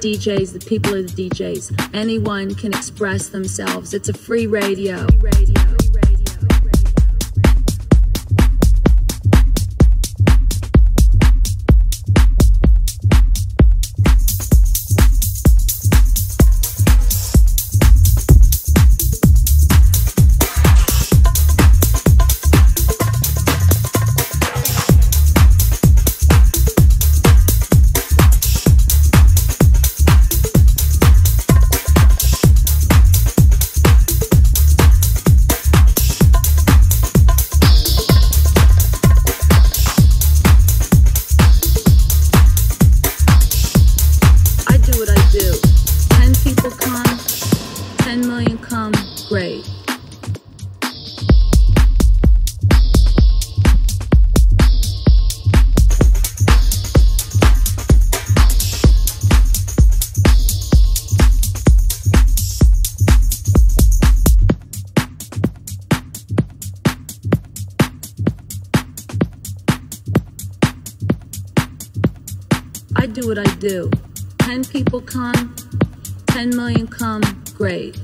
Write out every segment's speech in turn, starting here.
DJs, the people are the DJs. Anyone can express themselves. It's a free radio. Free radio. do what I do. 10 people come, 10 million come, great.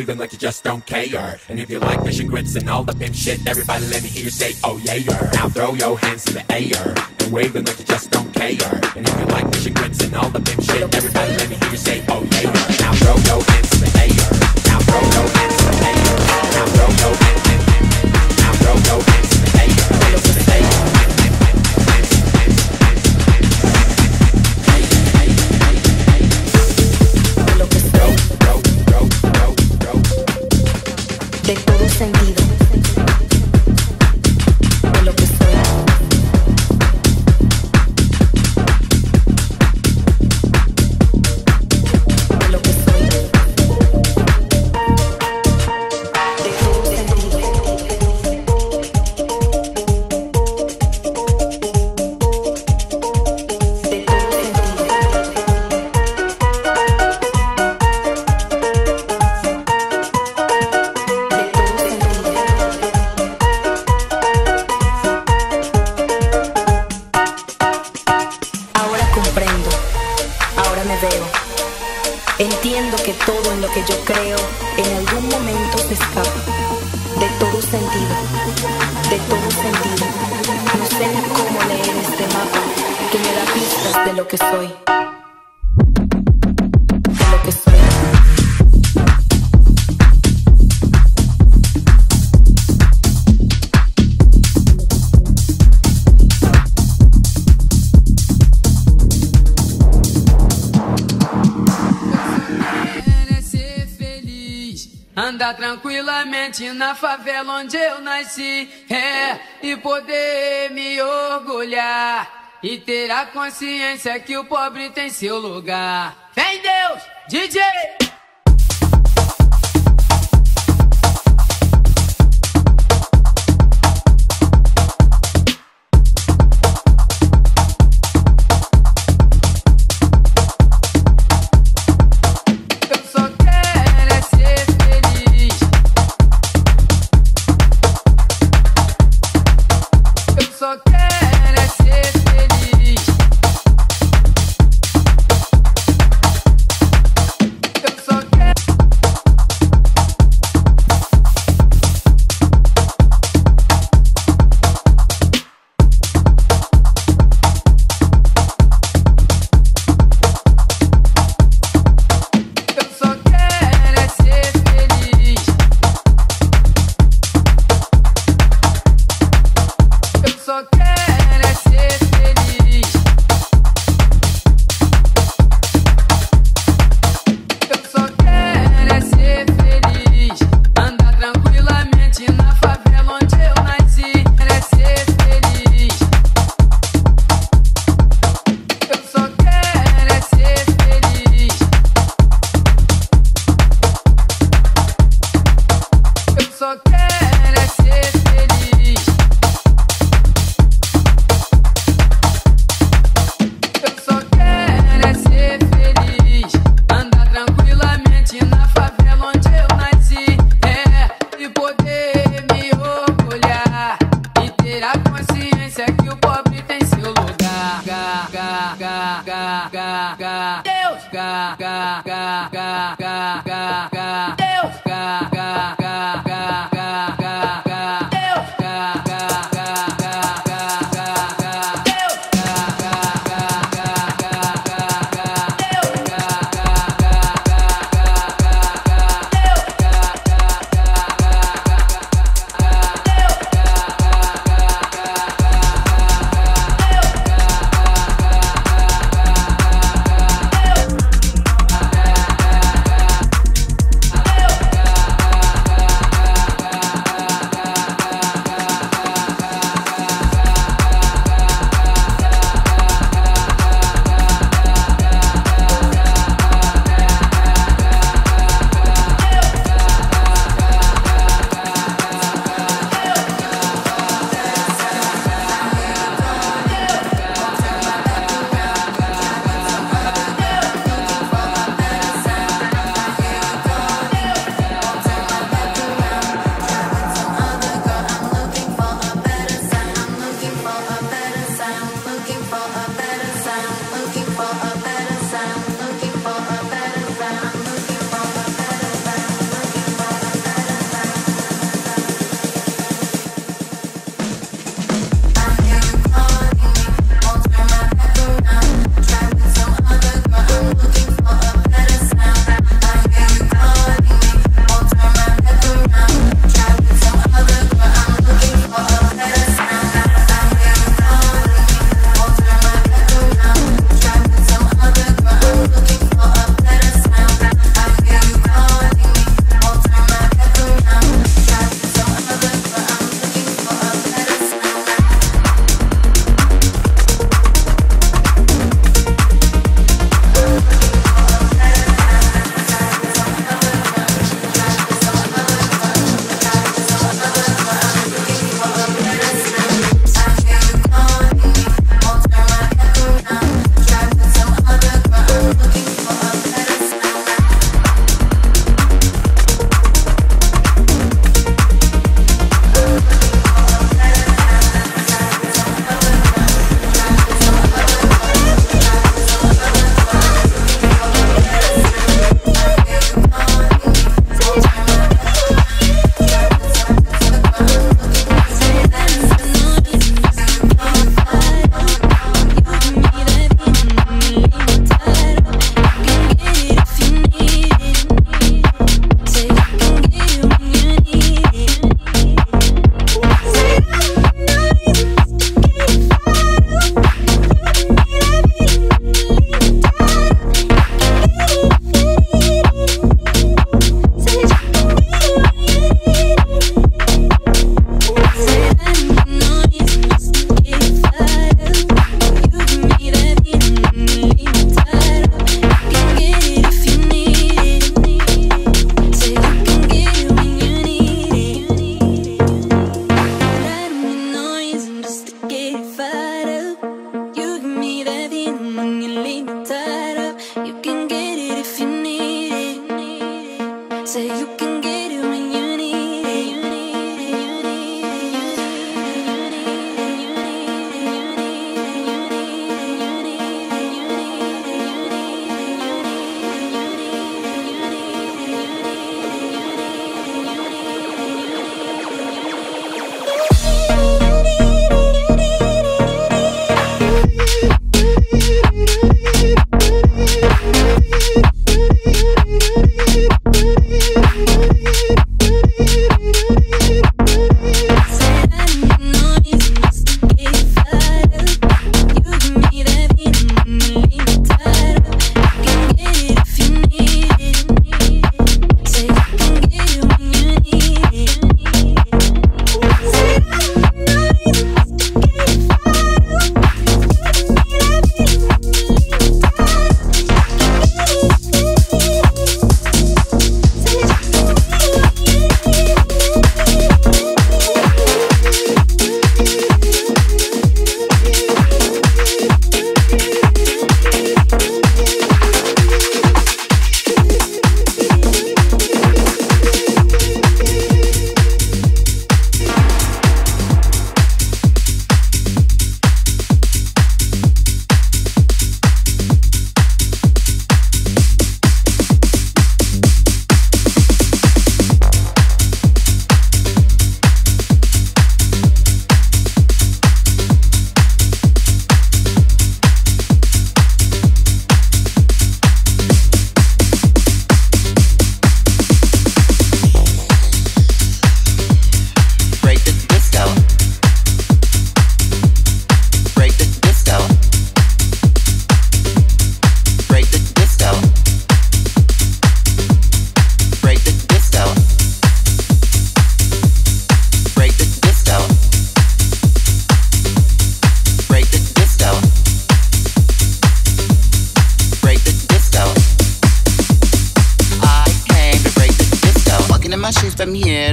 waving like you just don't care. And if you like fishing grits and all the pimp shit, everybody let me hear you say, oh yeah. Now throw your hands in the air and waving like you just don't ahora me veo. Entiendo que todo en lo que yo creo en algún momento se escapa. De todo sentido, de todo sentido. No sé ni cómo leer este mapa que me da pistas de lo que soy. tranquilamente na favela onde eu nasci, é, e poder me orgulhar e ter a consciência que o pobre tem seu lugar. Vem Deus, DJ!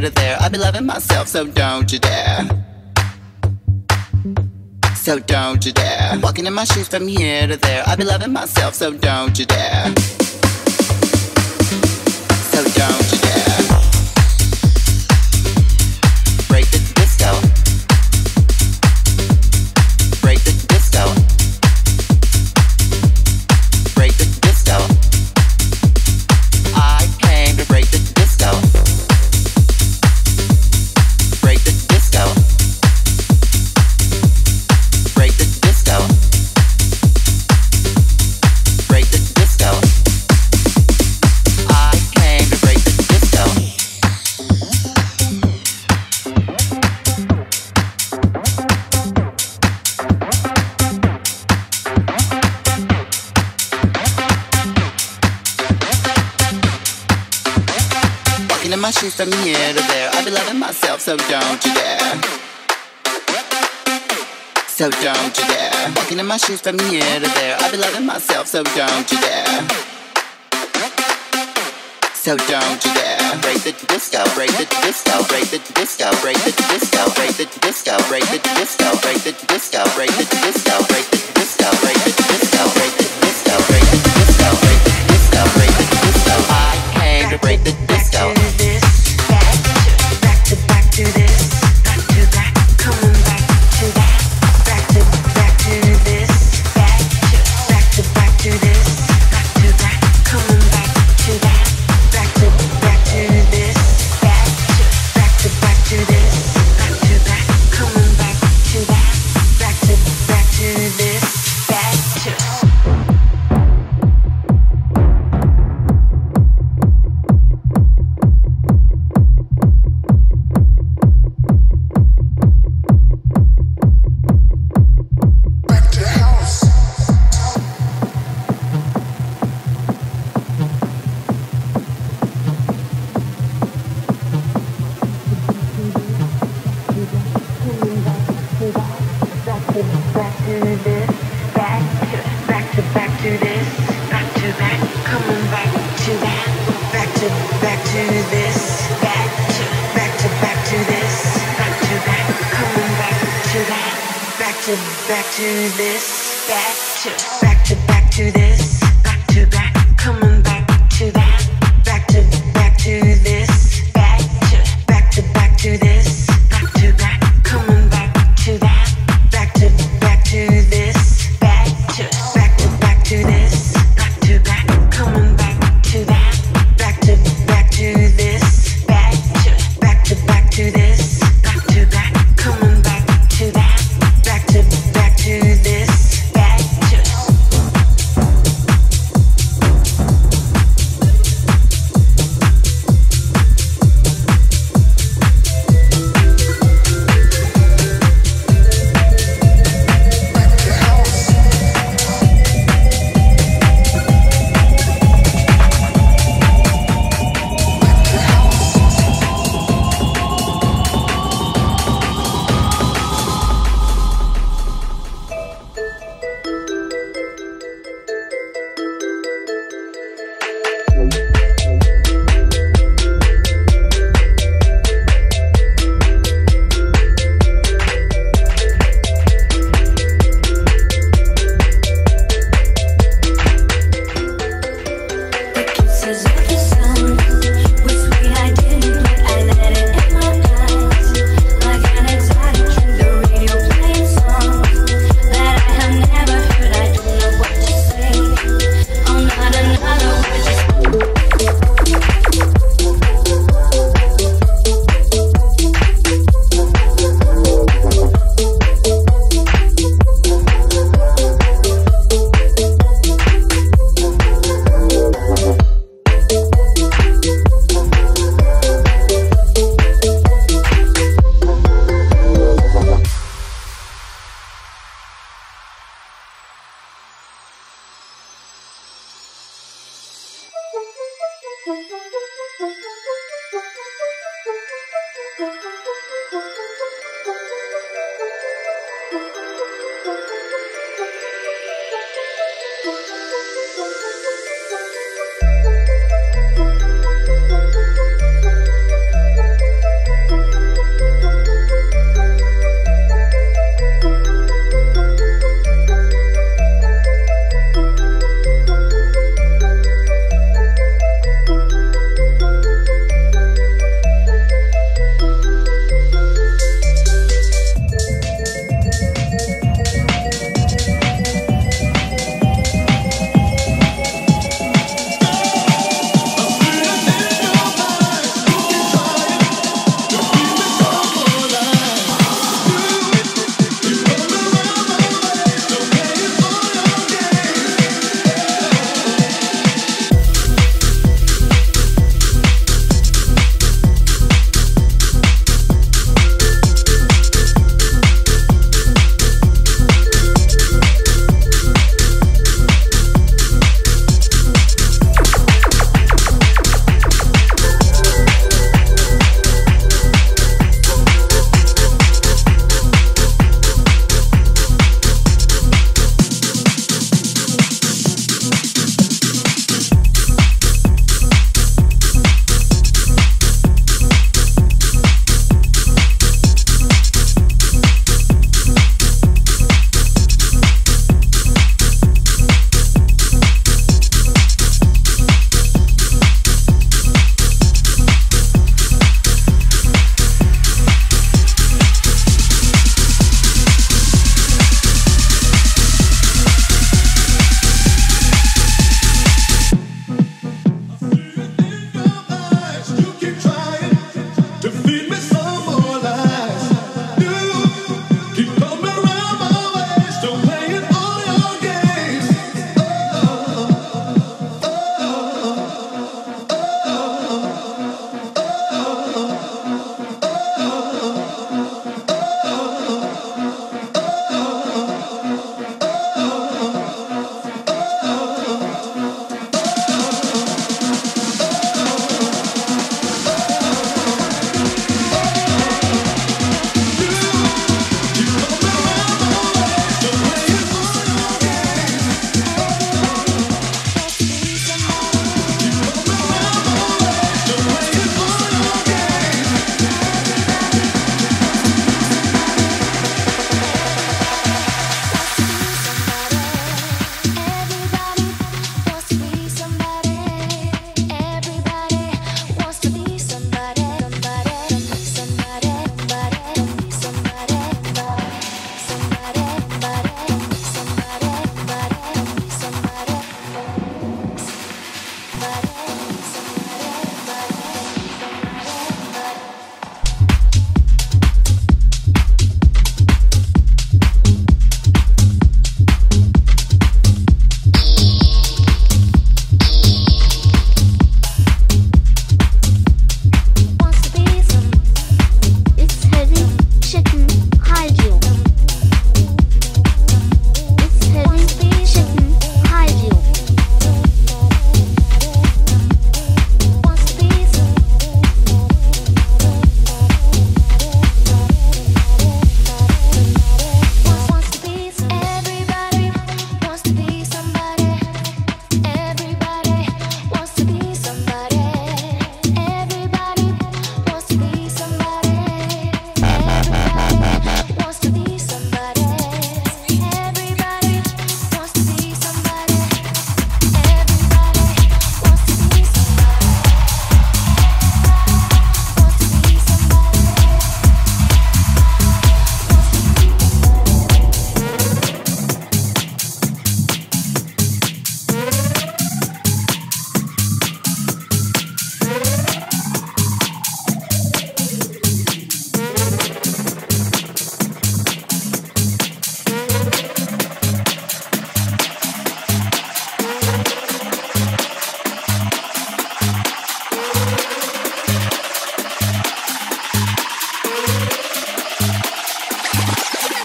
here to there. I've been loving myself, so don't you dare. So don't you dare. Walking in my shoes from here to there. I've been loving myself, so don't you dare. So don't you from here to there. I've been loving myself, so don't you dare. So don't you dare. Walking in my shoes from here to there. I've been loving myself, so don't you dare. So don't you dare break the disco, break the disco, break the disco, break the disco, break the disco, break the disco, break the disco, break the disco, break the disco, break the disco, break the disco, break the disco.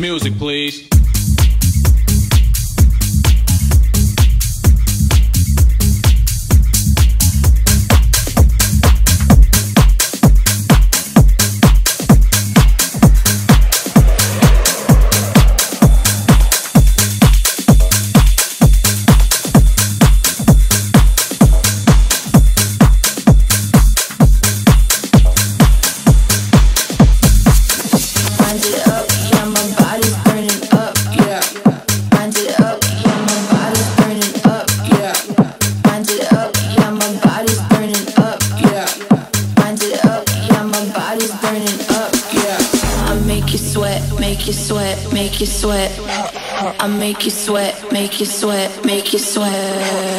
Music, please. Sweat, make you sweat, make you sweat.